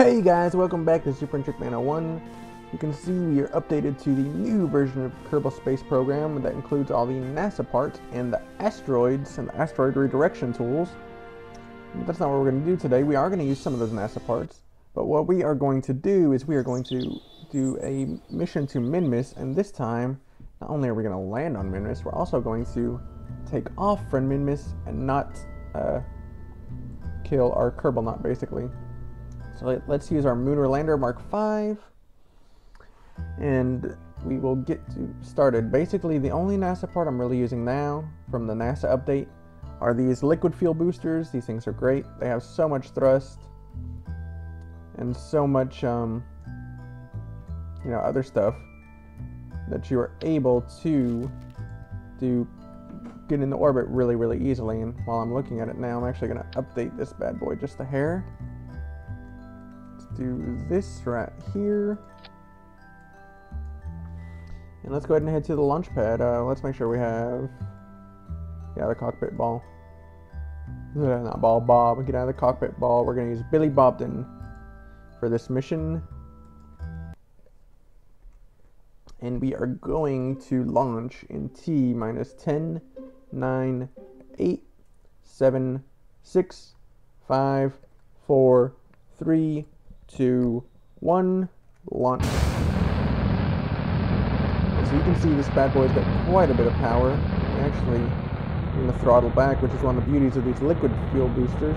Hey guys, welcome back to Super Trick Mana 1. You can see we are updated to the new version of Kerbal Space Program that includes all the NASA parts and the asteroids and the asteroid redirection tools. But that's not what we're going to do today. We are going to use some of those NASA parts, but what we are going to do is we are going to do a mission to Minmus, and this time, not only are we going to land on Minmus, we're also going to take off from Minmus and not uh, kill our Kerbalnaut, basically. So let, us use our Lunar Lander Mark V, and we will get started. Basically, the only NASA part I'm really using now from the NASA update are these liquid fuel boosters. These things are great. They have so much thrust and so much, um, you know, other stuff that you are able to do get into orbit really, really easily. And while I'm looking at it now, I'm actually going to update this bad boy just a hair do this right here. And let's go ahead and head to the launch pad. Uh, let's make sure we have, yeah, the cockpit ball. Not ball, Bob. Get out of the cockpit ball. We're going to use Billy Bobden for this mission. And we are going to launch in T minus 10, 9, 8, 7, 6, 5, 4, 3, two, one, launch. So you can see this bad boy's got quite a bit of power. Actually, in the throttle back, which is one of the beauties of these liquid fuel boosters.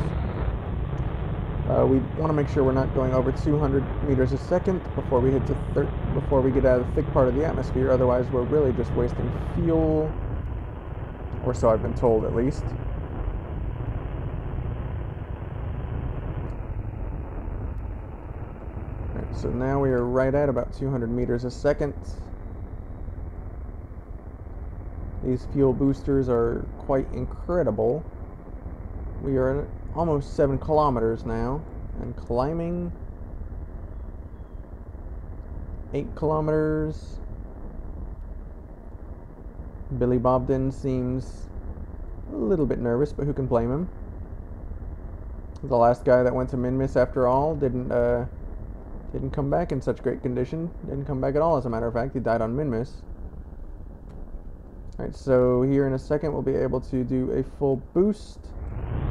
Uh, we want to make sure we're not going over 200 meters a second before we hit to before we get out of the thick part of the atmosphere. Otherwise, we're really just wasting fuel, or so I've been told at least. So now we are right at about 200 meters a second. These fuel boosters are quite incredible. We are almost 7 kilometers now and climbing 8 kilometers. Billy Bobden seems a little bit nervous, but who can blame him? The last guy that went to Minmus after all didn't uh, didn't come back in such great condition. Didn't come back at all, as a matter of fact. He died on Minmus. Alright, so here in a second we'll be able to do a full boost.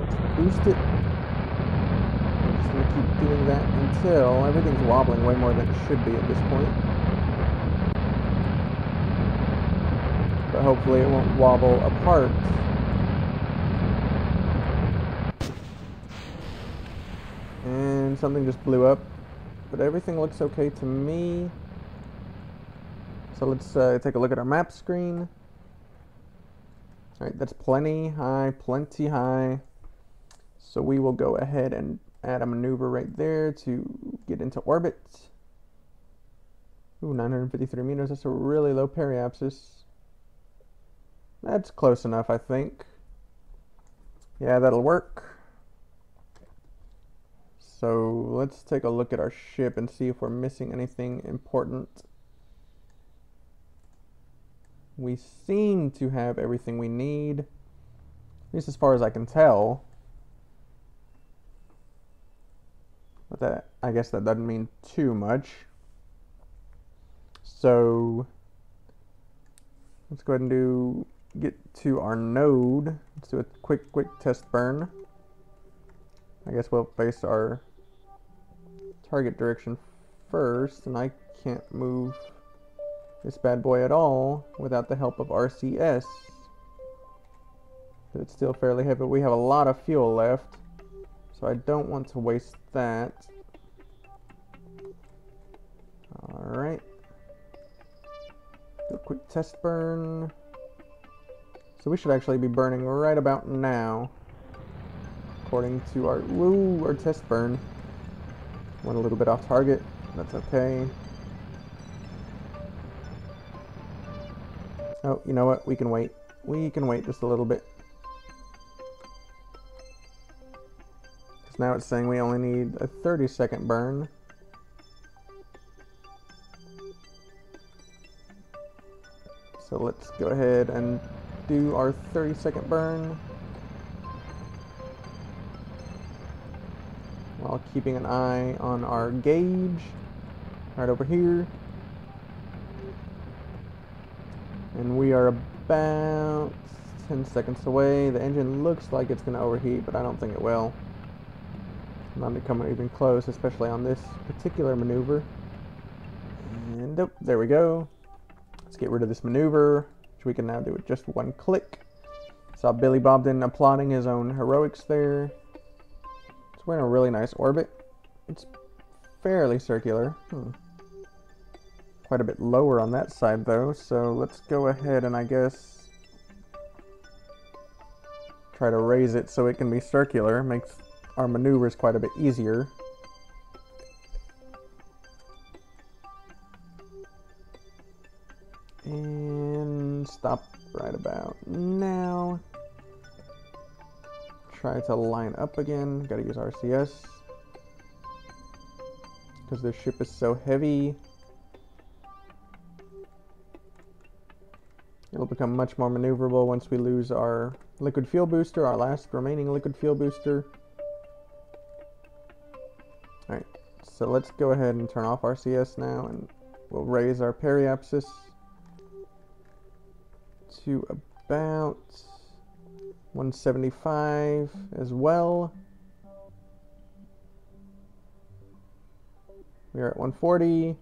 Let's boost it. I'm just going to keep doing that until everything's wobbling way more than it should be at this point. But hopefully it won't wobble apart. And something just blew up but everything looks okay to me. So let's uh, take a look at our map screen. Alright, that's plenty high, plenty high. So we will go ahead and add a maneuver right there to get into orbit. Ooh, 953 meters, that's a really low periapsis. That's close enough, I think. Yeah, that'll work. So let's take a look at our ship and see if we're missing anything important. We seem to have everything we need, at least as far as I can tell. But that, I guess that doesn't mean too much. So let's go ahead and do get to our node. Let's do a quick, quick test burn. I guess we'll base our target direction first, and I can't move this bad boy at all without the help of RCS. It's still fairly heavy, we have a lot of fuel left, so I don't want to waste that. Alright. Do a quick test burn. So we should actually be burning right about now. According to our, woo, our test burn. Went a little bit off target. That's okay. Oh, you know what? We can wait. We can wait just a little bit. Because now it's saying we only need a 30 second burn. So let's go ahead and do our 30 second burn. While keeping an eye on our gauge right over here. And we are about 10 seconds away. The engine looks like it's going to overheat, but I don't think it will. Not to come even close, especially on this particular maneuver. And oh, there we go. Let's get rid of this maneuver, which we can now do with just one click. Saw Billy Bobden applauding his own heroics there. We're in a really nice orbit. It's fairly circular. Hmm. Quite a bit lower on that side though, so let's go ahead and I guess try to raise it so it can be circular. Makes our maneuvers quite a bit easier. And stop right about now. Try to line up again. Gotta use RCS. Because this ship is so heavy. It'll become much more maneuverable once we lose our liquid fuel booster, our last remaining liquid fuel booster. Alright, so let's go ahead and turn off RCS now and we'll raise our periapsis to about 175 as well. We are at 140,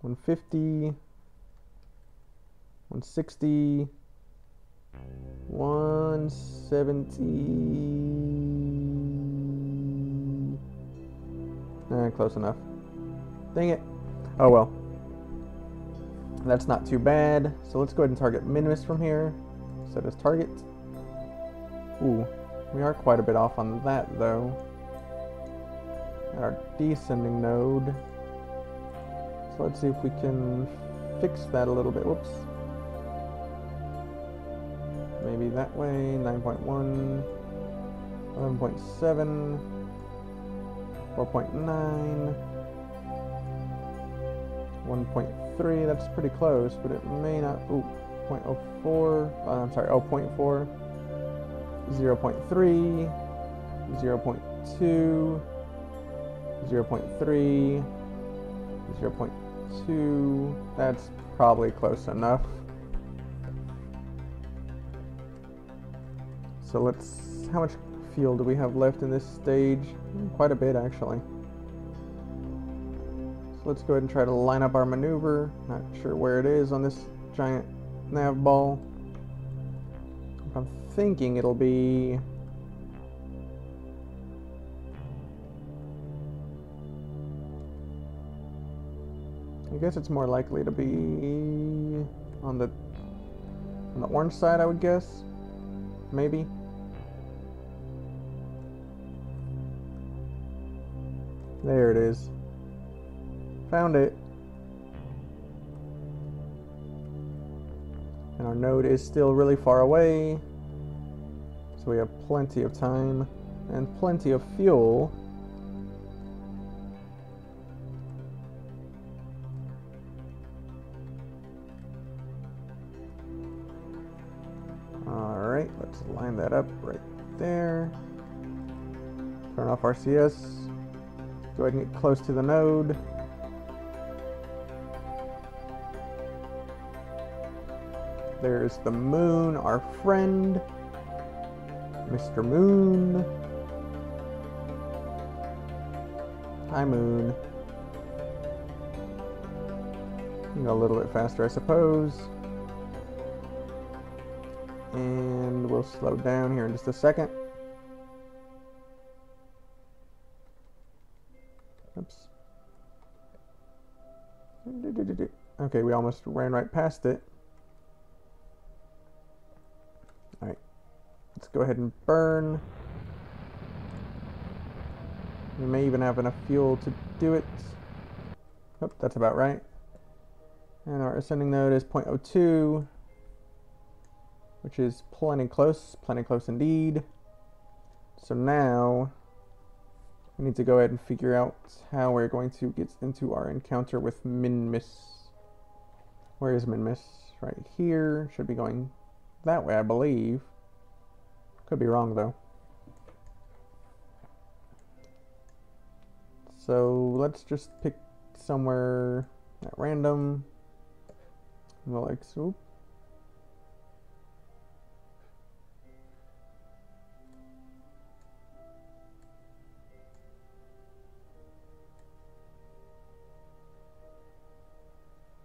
150, 160, 170. Eh, close enough. Dang it. Oh well. That's not too bad. So let's go ahead and target Minmus from here. Set as target. Ooh, we are quite a bit off on that though. Our descending node. So let's see if we can fix that a little bit. Whoops. Maybe that way. 9.1, 11.7, 4.9, 1.3. That's pretty close, but it may not. Ooh, 0.04. Uh, I'm sorry, 0.4, 0.3, 0.2, 0.3, 0.2. That's probably close enough. So let's, how much fuel do we have left in this stage? Quite a bit actually. Let's go ahead and try to line up our maneuver. Not sure where it is on this giant nav ball. I'm thinking it'll be I guess it's more likely to be on the on the orange side, I would guess. Maybe. There it is. Found it. And our node is still really far away. So we have plenty of time and plenty of fuel. Alright, let's line that up right there. Turn off RCS. Go ahead and get close to the node. There's the moon, our friend. Mr. Moon. Hi, Moon. Go a little bit faster, I suppose. And we'll slow down here in just a second. Oops. Okay, we almost ran right past it. Let's go ahead and burn. We may even have enough fuel to do it. Oh, that's about right. And our ascending node is 0.02, which is plenty close, plenty close indeed. So now we need to go ahead and figure out how we're going to get into our encounter with Minmus. Where is Minmus? Right here. Should be going that way, I believe. Could be wrong, though. So let's just pick somewhere at random. We'll like swoop.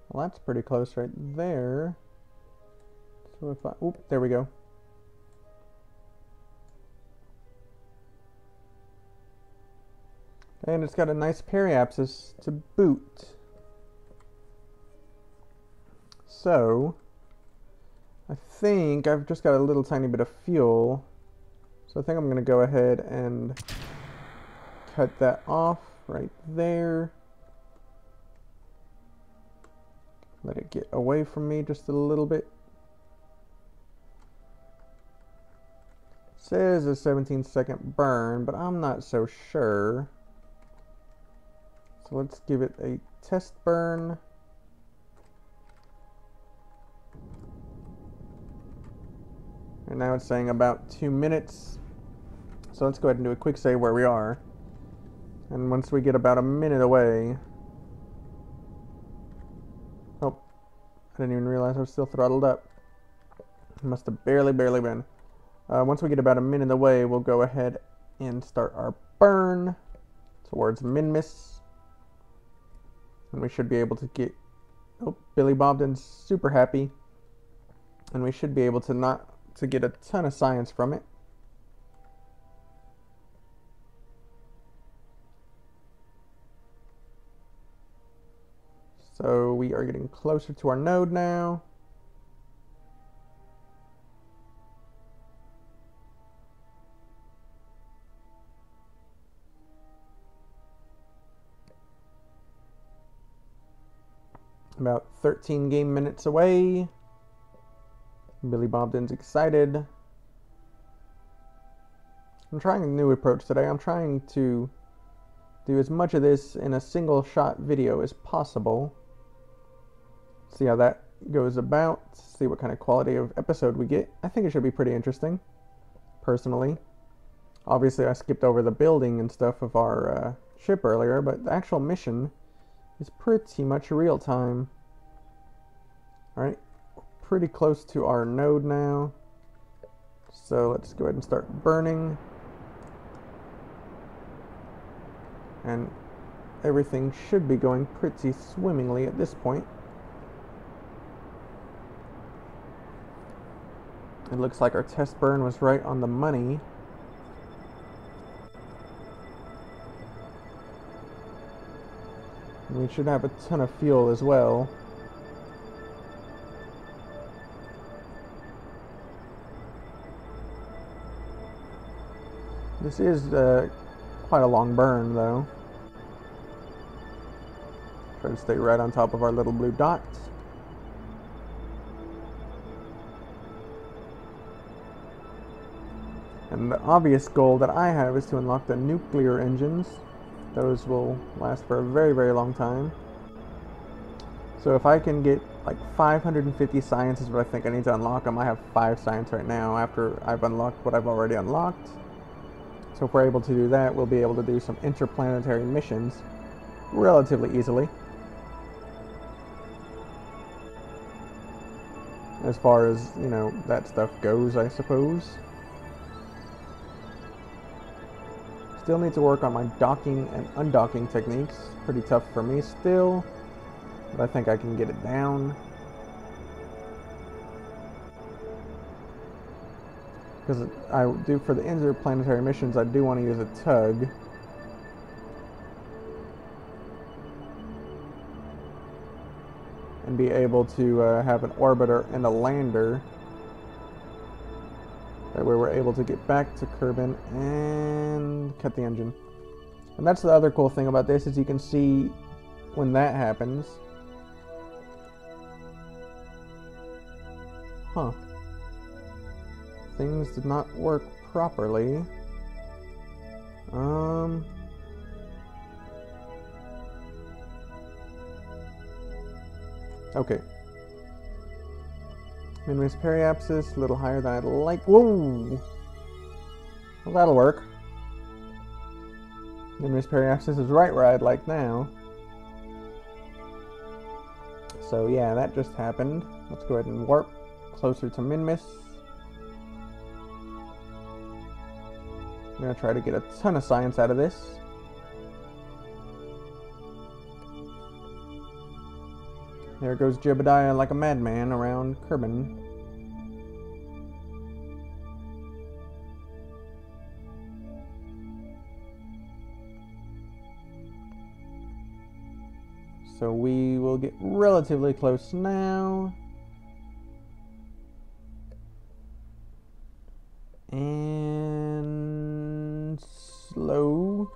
Well, that's pretty close right there. So if I, oop, there we go. And it's got a nice periapsis to boot. So, I think I've just got a little tiny bit of fuel. So I think I'm going to go ahead and cut that off right there. Let it get away from me just a little bit. It Says a 17 second burn, but I'm not so sure. Let's give it a test burn. And now it's saying about two minutes. So let's go ahead and do a quick save where we are. And once we get about a minute away, Oh, I didn't even realize I was still throttled up. Must have barely, barely been. Uh, once we get about a minute away, we'll go ahead and start our burn towards Minmus. And we should be able to get... Oh, Billy Bobden's super happy. And we should be able to not to get a ton of science from it. So we are getting closer to our node now. About 13 game minutes away. Billy Bobden's excited. I'm trying a new approach today. I'm trying to do as much of this in a single shot video as possible see how that goes about, see what kind of quality of episode we get. I think it should be pretty interesting, personally. Obviously, I skipped over the building and stuff of our uh, ship earlier, but the actual mission is pretty much real time. Alright, pretty close to our node now. So let's go ahead and start burning. And everything should be going pretty swimmingly at this point. It looks like our test burn was right on the money. And we should have a ton of fuel as well. This is uh, quite a long burn though. Try to stay right on top of our little blue dots. And the obvious goal that I have is to unlock the nuclear engines. Those will last for a very, very long time. So if I can get like 550 science is what I think I need to unlock them. I have 5 science right now after I've unlocked what I've already unlocked. So if we're able to do that, we'll be able to do some interplanetary missions relatively easily. As far as, you know, that stuff goes, I suppose. Still need to work on my docking and undocking techniques. Pretty tough for me still, but I think I can get it down. Because I do for the interplanetary missions, I do want to use a tug. And be able to uh, have an orbiter and a lander way we're able to get back to Kerbin and cut the engine. And that's the other cool thing about this is you can see when that happens. Huh. Things did not work properly. Um... Okay. Minmus periapsis, a little higher than I'd like. Whoa! Well, that'll work. Miss Periapsis is right where I'd like now. So yeah, that just happened. Let's go ahead and warp closer to Minmus. I'm gonna try to get a ton of science out of this. There goes Jebediah like a madman around Kerbin. So we will get relatively close now. And slow.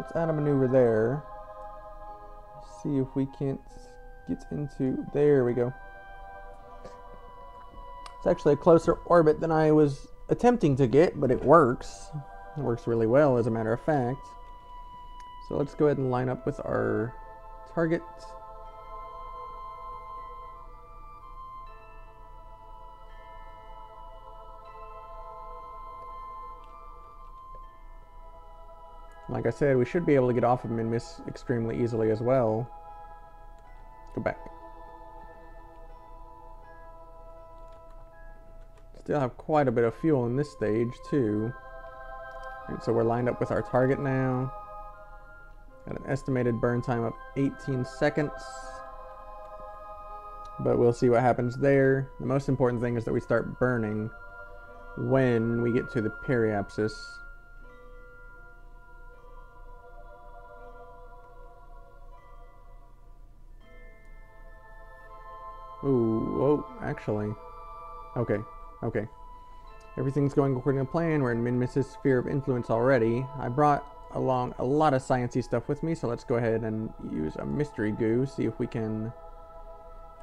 Let's add a maneuver there. See if we can't get into... There we go. It's actually a closer orbit than I was attempting to get, but it works. It works really well, as a matter of fact. So let's go ahead and line up with our target. Like I said, we should be able to get off of Minmus extremely easily as well. Go back. Still have quite a bit of fuel in this stage, too. And so we're lined up with our target now. Got an estimated burn time of 18 seconds. But we'll see what happens there. The most important thing is that we start burning when we get to the periapsis. Actually. Okay, Okay. Everything's going according to plan. We're in Minmus's sphere of influence already. I brought along a lot of sciencey stuff with me, so let's go ahead and use a mystery goo, see if we can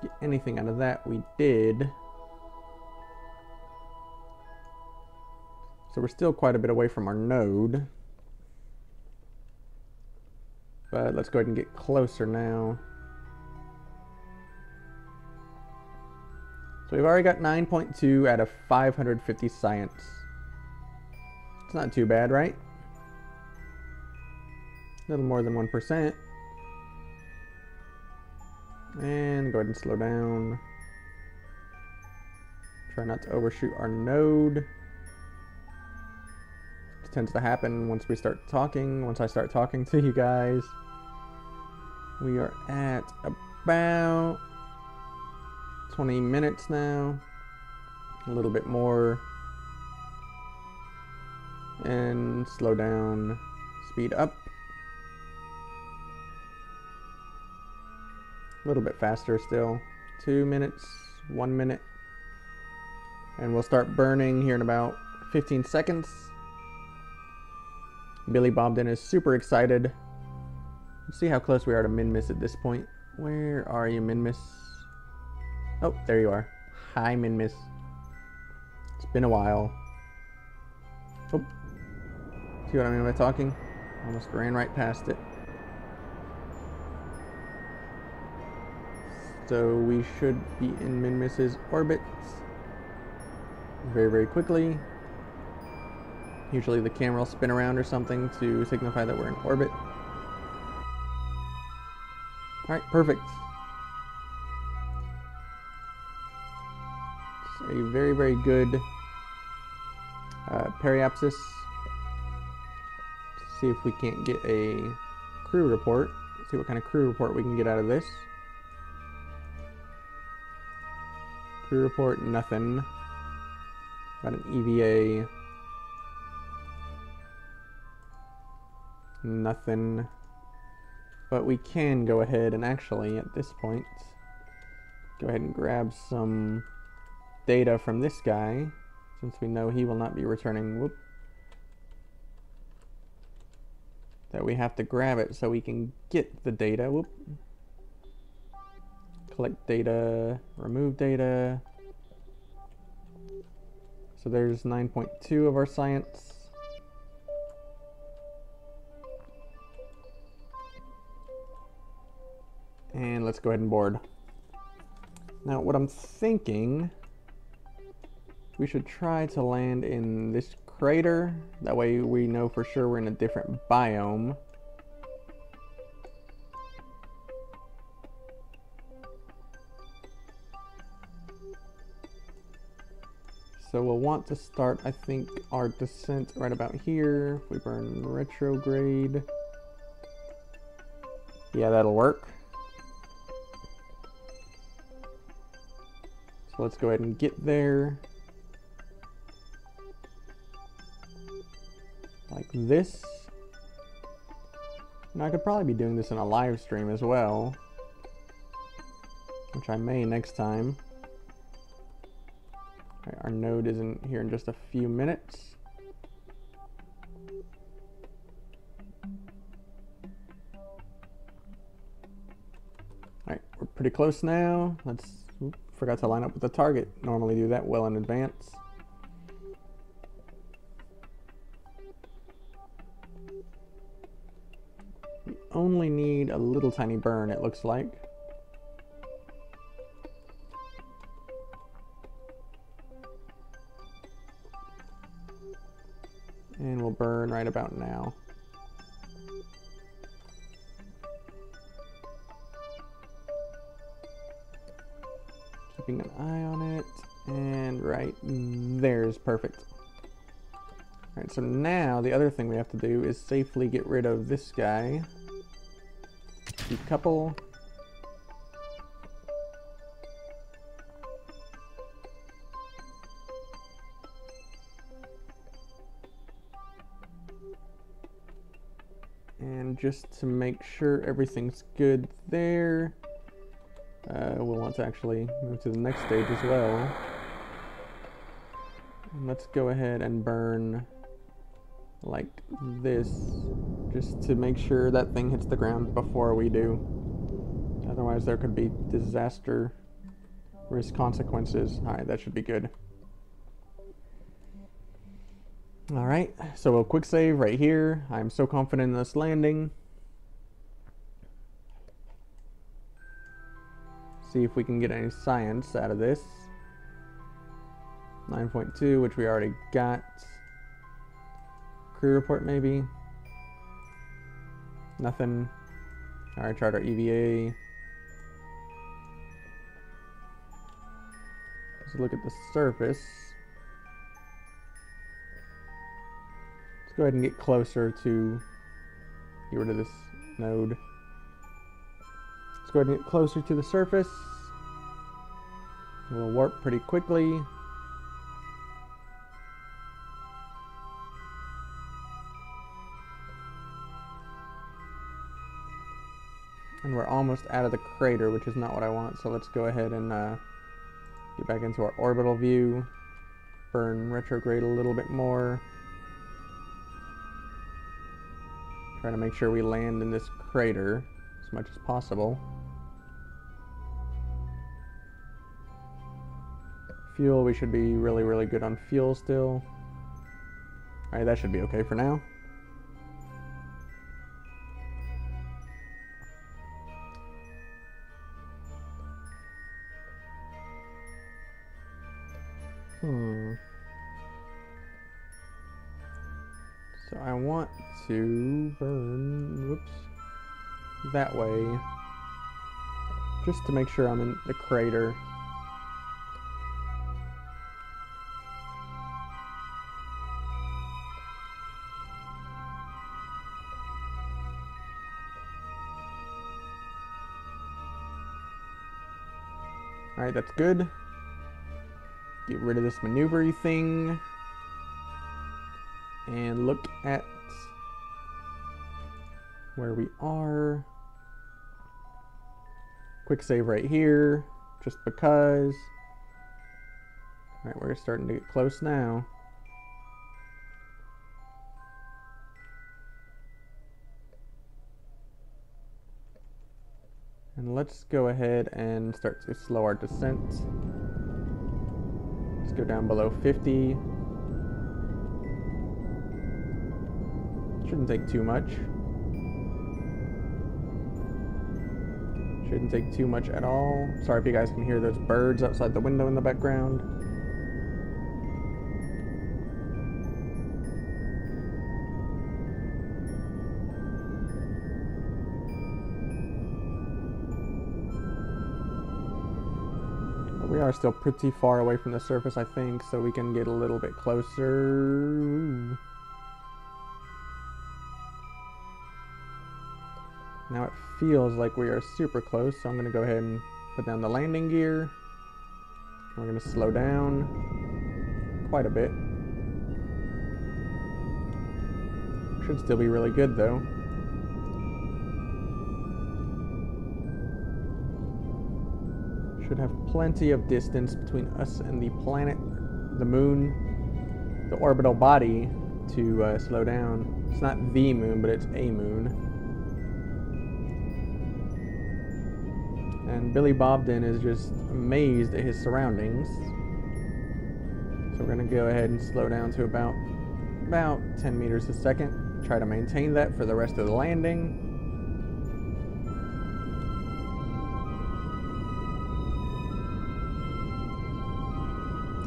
get anything out of that. We did. So we're still quite a bit away from our node. But let's go ahead and get closer now. So we've already got 9.2 out of 550 science. It's not too bad, right? A little more than 1%. And go ahead and slow down. Try not to overshoot our node. It tends to happen once we start talking, once I start talking to you guys. We are at about 20 minutes now. A little bit more. And slow down, speed up. A little bit faster still. Two minutes, one minute. And we'll start burning here in about 15 seconds. Billy Bobden is super excited. Let's see how close we are to Minmus at this point. Where are you, Minmus? Oh, there you are. Hi, Minmus. It's been a while. Oh. See what I mean by talking? Almost ran right past it. So we should be in Minmus's orbit very, very quickly. Usually the camera will spin around or something to signify that we're in orbit. Alright, perfect. A very, very good uh, periapsis. See if we can't get a crew report. See what kind of crew report we can get out of this. Crew report, nothing. Got an EVA. Nothing. But we can go ahead and actually, at this point, go ahead and grab some data from this guy, since we know he will not be returning, whoop, that we have to grab it so we can get the data, whoop, collect data, remove data, so there's 9.2 of our science. And let's go ahead and board. Now what I'm thinking we should try to land in this crater. That way we know for sure we're in a different biome. So we'll want to start, I think, our descent right about here. If we burn retrograde. Yeah, that'll work. So let's go ahead and get there. This. And I could probably be doing this in a live stream as well. Which I may next time. our node isn't here in just a few minutes. Alright, we're pretty close now. Let's, forgot to line up with the target. Normally do that well in advance. Only need a little tiny burn, it looks like. And we'll burn right about now. Keeping an eye on it, and right there's perfect. Alright, so now the other thing we have to do is safely get rid of this guy couple. And just to make sure everything's good there, uh, we'll want to actually move to the next stage as well. And let's go ahead and burn like this just to make sure that thing hits the ground before we do. Otherwise there could be disaster risk consequences. Alright, that should be good. Alright, so a quick save right here. I'm so confident in this landing. See if we can get any science out of this. 9.2, which we already got. Crew report, maybe? Nothing. Alright, chart our EVA. Let's look at the surface. Let's go ahead and get closer to get rid of this node. Let's go ahead and get closer to the surface. We'll warp pretty quickly. Almost out of the crater, which is not what I want. So let's go ahead and uh, get back into our orbital view. Burn retrograde a little bit more. Try to make sure we land in this crater as much as possible. Fuel, we should be really, really good on fuel still. Alright, that should be okay for now. To burn, whoops, that way, just to make sure I'm in the crater. Alright, that's good. Get rid of this maneuvery thing. And look at where we are. Quick save right here, just because. Alright, we're starting to get close now. And let's go ahead and start to slow our descent. Let's go down below 50. Shouldn't take too much. Shouldn't take too much at all. Sorry if you guys can hear those birds outside the window in the background. We are still pretty far away from the surface, I think, so we can get a little bit closer. Now it feels like we are super close, so I'm going to go ahead and put down the landing gear. We're going to slow down quite a bit. Should still be really good though. Should have plenty of distance between us and the planet, the moon, the orbital body to uh, slow down. It's not the moon, but it's a moon. And Billy Bobden is just amazed at his surroundings. So we're going to go ahead and slow down to about about 10 meters a second. Try to maintain that for the rest of the landing.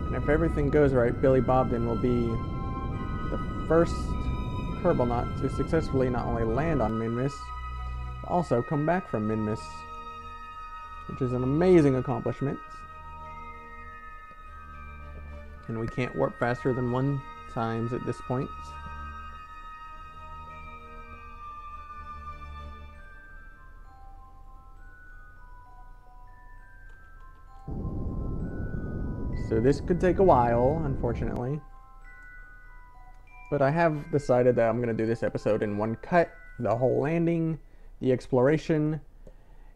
And if everything goes right, Billy Bobden will be the first Kerbal to successfully not only land on Minmus, but also come back from Minmus which is an amazing accomplishment. And we can't warp faster than one times at this point. So this could take a while, unfortunately. But I have decided that I'm going to do this episode in one cut. The whole landing, the exploration,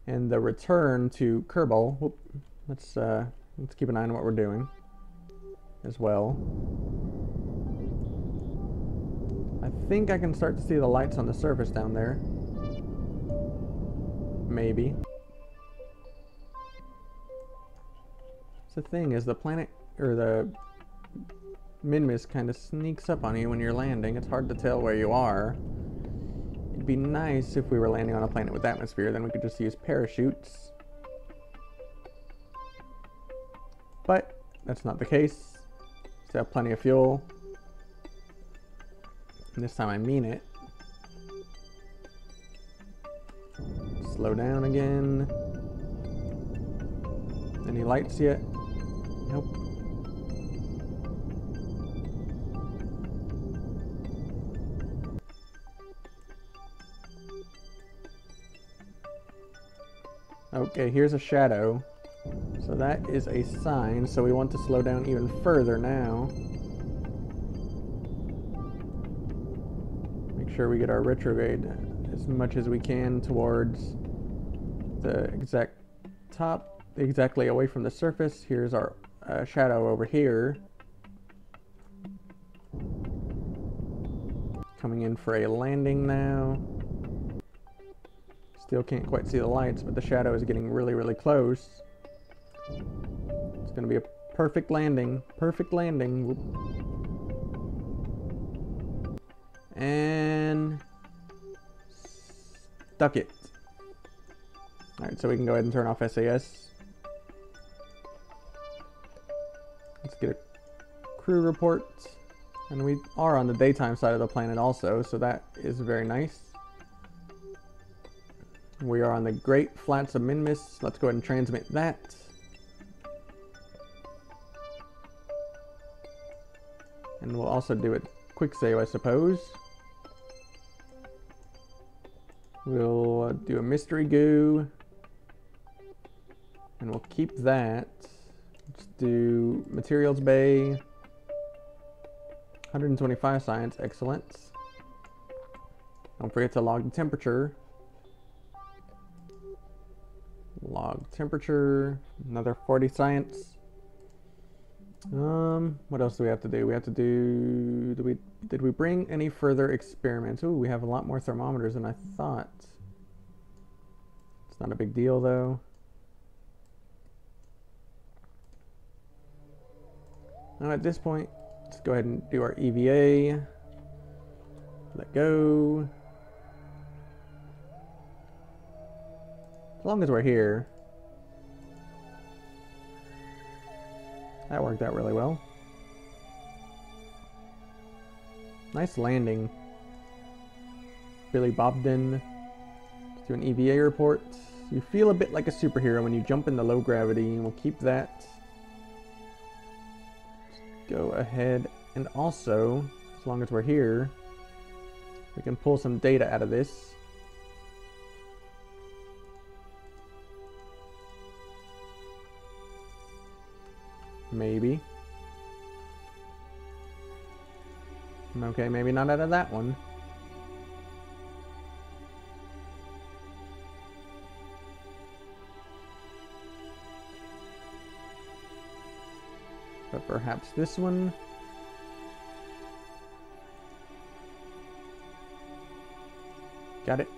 and the return to Kerbal. Whoop, let's uh, let's keep an eye on what we're doing as well. I think I can start to see the lights on the surface down there. Maybe. the thing is the planet or the Minmus kind of sneaks up on you when you're landing. It's hard to tell where you are. It'd be nice if we were landing on a planet with atmosphere, then we could just use parachutes. But that's not the case. Still have plenty of fuel. And this time I mean it. Slow down again. Any lights yet? Nope. Okay, here's a shadow. So that is a sign, so we want to slow down even further now. Make sure we get our retrograde as much as we can towards the exact top, exactly away from the surface. Here's our uh, shadow over here. Coming in for a landing now. Still can't quite see the lights, but the shadow is getting really, really close. It's going to be a perfect landing. Perfect landing. Whoop. And... Stuck it. Alright, so we can go ahead and turn off SAS. Let's get a crew report. And we are on the daytime side of the planet also, so that is very nice. We are on the Great Flats of Minmus. Let's go ahead and transmit that. And we'll also do a quick save, I suppose. We'll uh, do a mystery goo. And we'll keep that. Let's do materials bay. 125 science, excellent. Don't forget to log the temperature. Log temperature, another 40 science. Um, what else do we have to do? We have to do, do we, did we bring any further experiments? Ooh, we have a lot more thermometers than I thought. It's not a big deal though. Now at this point, let's go ahead and do our EVA. Let go. As long as we're here. That worked out really well. Nice landing. Billy Bobden. Do an EVA report. You feel a bit like a superhero when you jump in the low gravity, and we'll keep that. go ahead and also, as long as we're here, we can pull some data out of this. Maybe. Okay, maybe not out of that one. But perhaps this one? Got it.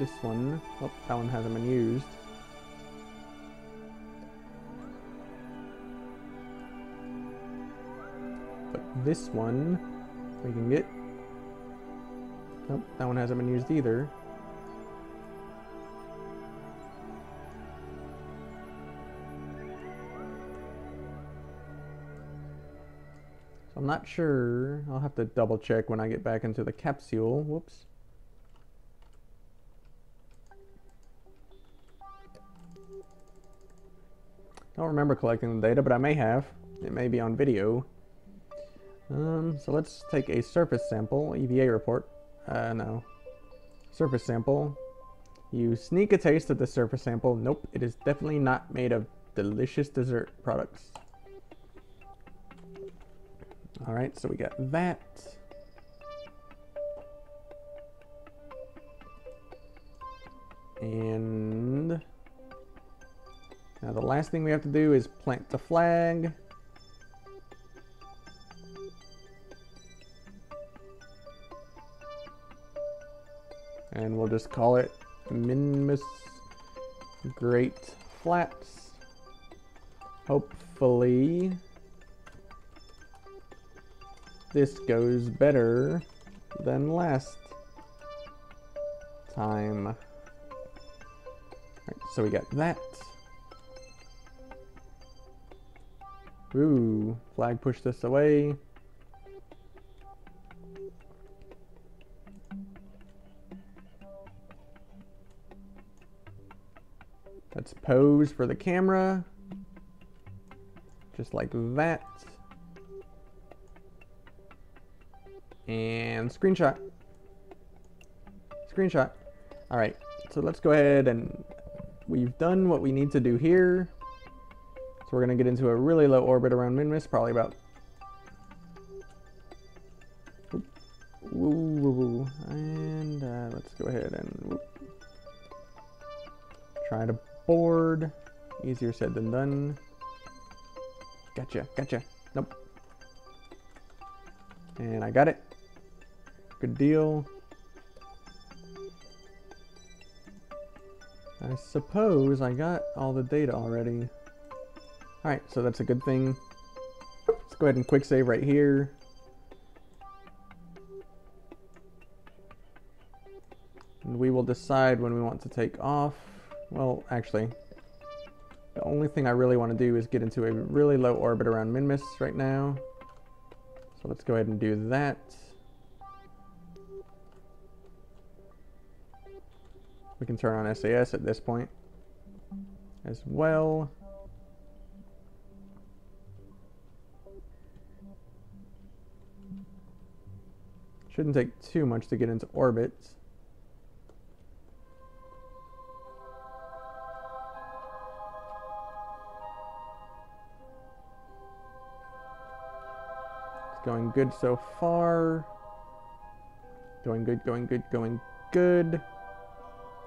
This one. Oh, that one hasn't been used. But this one we can get. Nope, that one hasn't been used either. So I'm not sure. I'll have to double check when I get back into the capsule. Whoops. I don't remember collecting the data, but I may have. It may be on video. Um, so let's take a surface sample, EVA report. Uh, no. Surface sample. You sneak a taste of the surface sample. Nope, it is definitely not made of delicious dessert products. Alright, so we got that. And now the last thing we have to do is plant the flag. And we'll just call it Minmus Great Flats. Hopefully this goes better than last time. Right, so we got that. Ooh, flag pushed this away. Let's pose for the camera. Just like that. And screenshot. Screenshot. All right, so let's go ahead and we've done what we need to do here. So we're going to get into a really low orbit around Minmus, probably about... Ooh, and uh, let's go ahead and whoop. try to board. Easier said than done. Gotcha, gotcha. Nope. And I got it. Good deal. I suppose I got all the data already. Alright, so that's a good thing. Let's go ahead and quick save right here. And we will decide when we want to take off. Well, actually, the only thing I really want to do is get into a really low orbit around Minmus right now. So let's go ahead and do that. We can turn on SAS at this point as well. Shouldn't take too much to get into orbit. It's going good so far. Going good, going good, going good.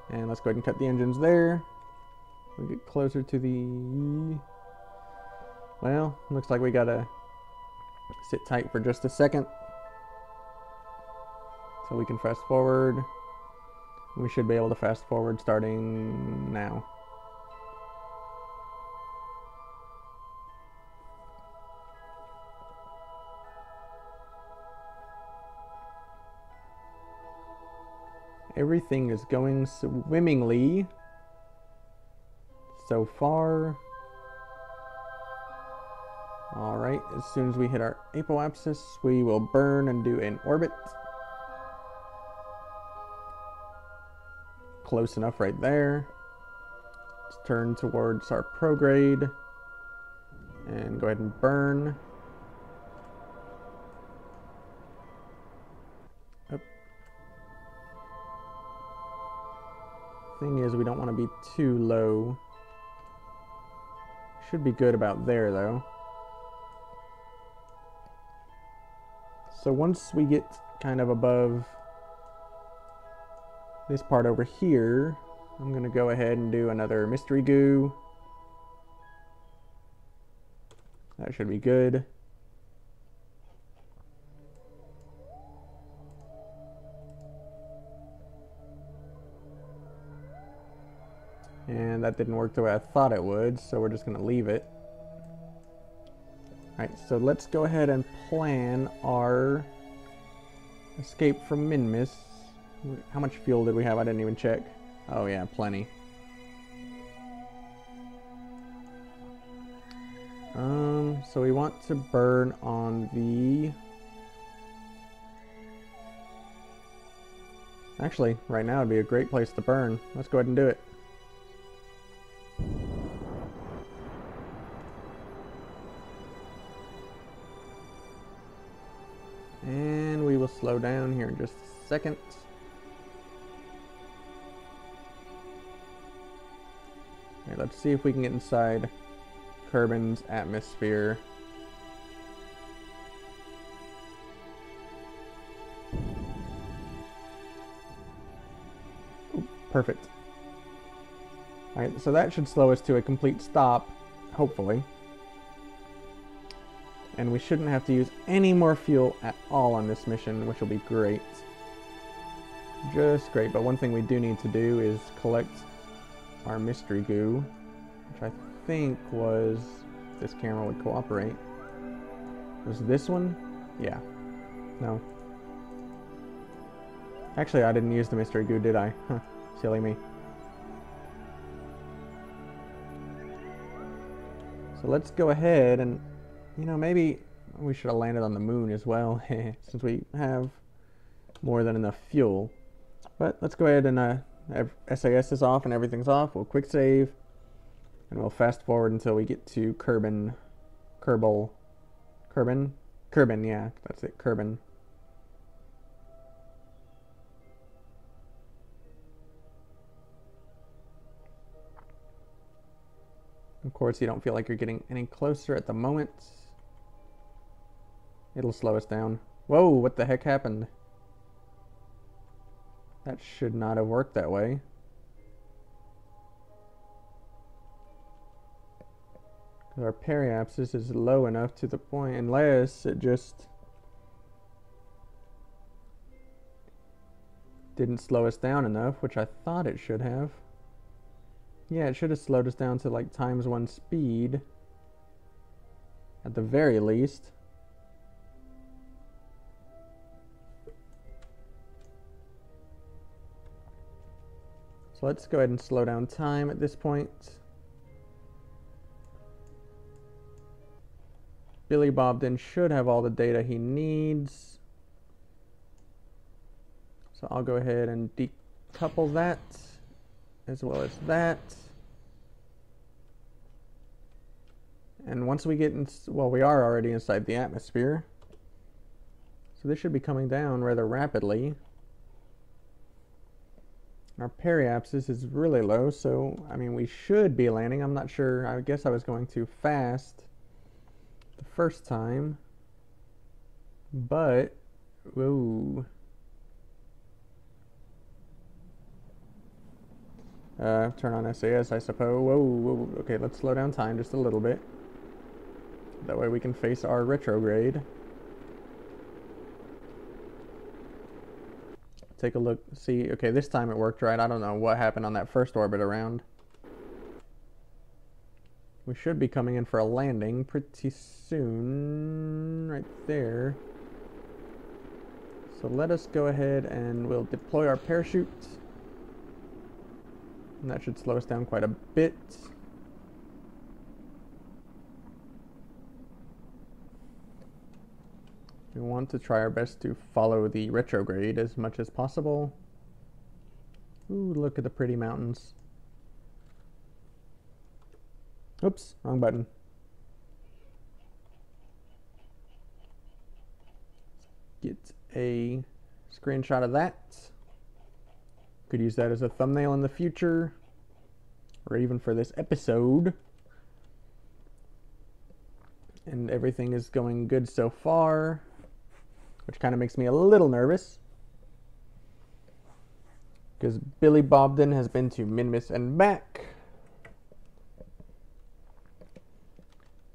And let's go ahead and cut the engines there. We get closer to the... Well, looks like we gotta sit tight for just a second. So we can fast forward. We should be able to fast forward starting now. Everything is going swimmingly so far. Alright, as soon as we hit our apoapsis, we will burn and do an orbit. Close enough right there. Let's turn towards our prograde and go ahead and burn. Thing is, we don't want to be too low. Should be good about there, though. So once we get kind of above this part over here, I'm going to go ahead and do another mystery goo. That should be good. And that didn't work the way I thought it would, so we're just going to leave it. Alright, so let's go ahead and plan our escape from Minmus. How much fuel did we have? I didn't even check. Oh yeah, plenty. Um, so we want to burn on the... Actually, right now would be a great place to burn. Let's go ahead and do it. And we will slow down here in just a second. Okay, let's see if we can get inside Kerbin's atmosphere. Perfect. Alright, so that should slow us to a complete stop, hopefully and we shouldn't have to use any more fuel at all on this mission, which will be great. Just great, but one thing we do need to do is collect our mystery goo, which I think was, this camera would cooperate. Was this one? Yeah. No. Actually, I didn't use the mystery goo, did I? Huh. Silly me. So let's go ahead and you know, maybe we should have landed on the moon as well, since we have more than enough fuel. But let's go ahead and uh, SAS is off and everything's off. We'll quick save, and we'll fast forward until we get to Kerbin, Kerbal, Kerbin, Kerbin, yeah, that's it, Kerbin. Of course, you don't feel like you're getting any closer at the moment. It'll slow us down. Whoa, what the heck happened? That should not have worked that way. Our periapsis is low enough to the point, unless it just didn't slow us down enough, which I thought it should have. Yeah, it should have slowed us down to like times one speed. At the very least. Let's go ahead and slow down time at this point. Billy Bobden should have all the data he needs. So I'll go ahead and decouple that as well as that. And once we get in, well, we are already inside the atmosphere. So this should be coming down rather rapidly. Our periapsis is really low, so, I mean, we should be landing. I'm not sure. I guess I was going too fast the first time. But, whoa. Uh, turn on SAS, I suppose. Whoa, whoa, okay, let's slow down time just a little bit. That way we can face our retrograde. Take a look, see, okay, this time it worked right. I don't know what happened on that first orbit around. We should be coming in for a landing pretty soon, right there. So let us go ahead and we'll deploy our parachute. And that should slow us down quite a bit. We want to try our best to follow the retrograde as much as possible. Ooh, look at the pretty mountains. Oops, wrong button. Get a screenshot of that. Could use that as a thumbnail in the future, or even for this episode. And everything is going good so far, which kind of makes me a little nervous. Because Billy Bobden has been to Minmus and back.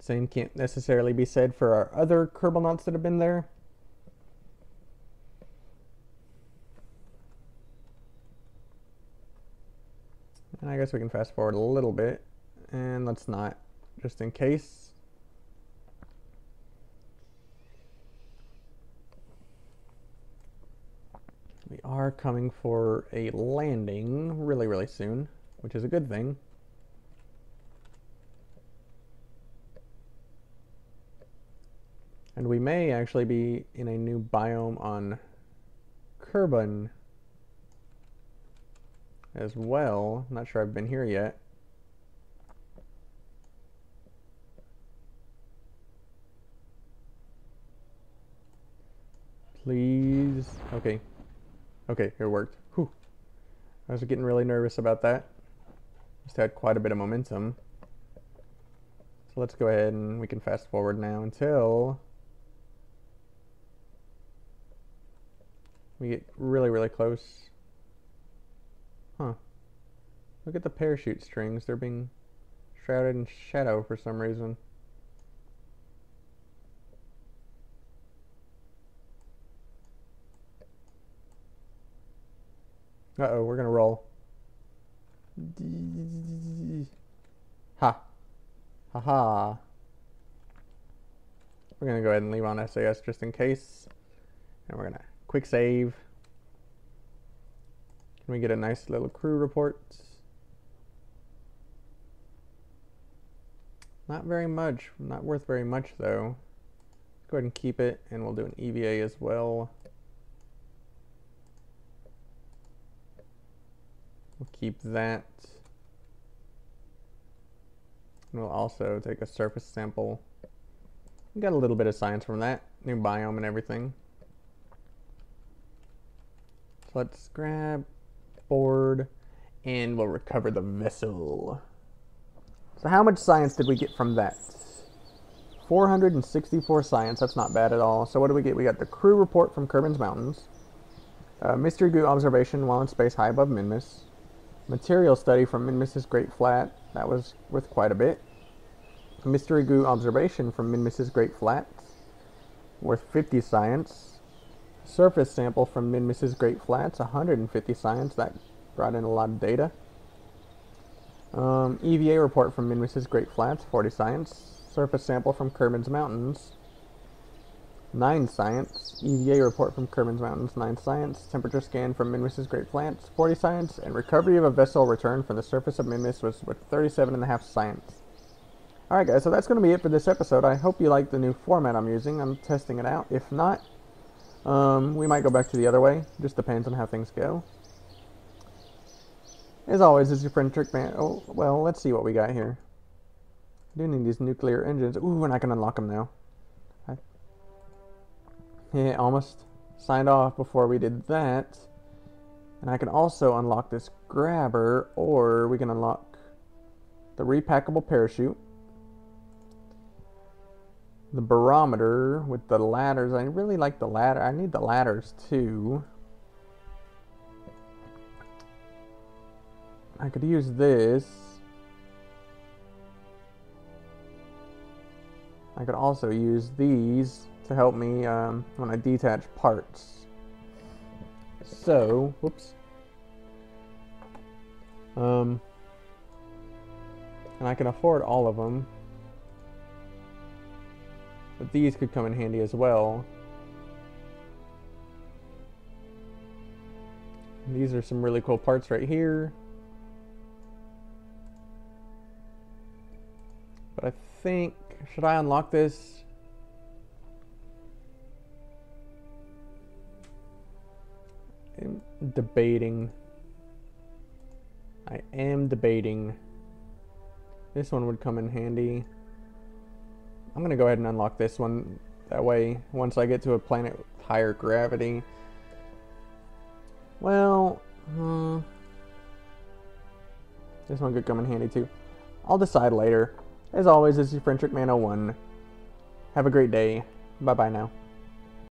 Same can't necessarily be said for our other Kerbalnauts that have been there. And I guess we can fast forward a little bit. And let's not, just in case. We are coming for a landing really, really soon, which is a good thing. And we may actually be in a new biome on Kerbin as well. Not sure I've been here yet. Please. Okay. Okay, it worked. Whew. I was getting really nervous about that. Just had quite a bit of momentum. So let's go ahead and we can fast forward now until we get really, really close. Huh. Look at the parachute strings. They're being shrouded in shadow for some reason. Uh-oh, we're gonna roll. Ha. Ha ha. We're gonna go ahead and leave on SAS just in case. And we're gonna quick save. Can we get a nice little crew report? Not very much, not worth very much though. Go ahead and keep it and we'll do an EVA as well. We'll keep that. And we'll also take a surface sample. We got a little bit of science from that, new biome and everything. So let's grab board and we'll recover the vessel. So how much science did we get from that? 464 science, that's not bad at all. So what do we get? We got the crew report from Kerbin's Mountains, uh, Mystery Goo observation while in space high above Minmus, material study from Minmus's Great Flat, that was worth quite a bit, Mystery Goo observation from Minmus's Great Flat, worth 50 science, surface sample from Minmus's Great Flats, 150 science. That brought in a lot of data. Um, EVA report from Minmus's Great Flats, 40 science. Surface sample from Kerbin's Mountains, 9 science. EVA report from Kerbin's Mountains, 9 science. Temperature scan from Minmus's Great Flats, 40 science. And recovery of a vessel returned from the surface of Minmus was with 37.5 science. Alright guys, so that's going to be it for this episode. I hope you like the new format I'm using. I'm testing it out. If not, um, we might go back to the other way. Just depends on how things go. As always, is your friend Trickman. Oh, well, let's see what we got here. I do need these nuclear engines. Ooh, and I can unlock them now. Yeah, almost signed off before we did that. And I can also unlock this grabber, or we can unlock the repackable parachute the barometer with the ladders. I really like the ladder. I need the ladders too. I could use this. I could also use these to help me um, when I detach parts. So, whoops. Um, and I can afford all of them. But these could come in handy as well. These are some really cool parts right here. But I think, should I unlock this? Debating. I am debating. This one would come in handy. I'm gonna go ahead and unlock this one. That way, once I get to a planet with higher gravity. Well, hmm. This one could come in handy too. I'll decide later. As always, this is your friend Trickman01. Have a great day. Bye bye now.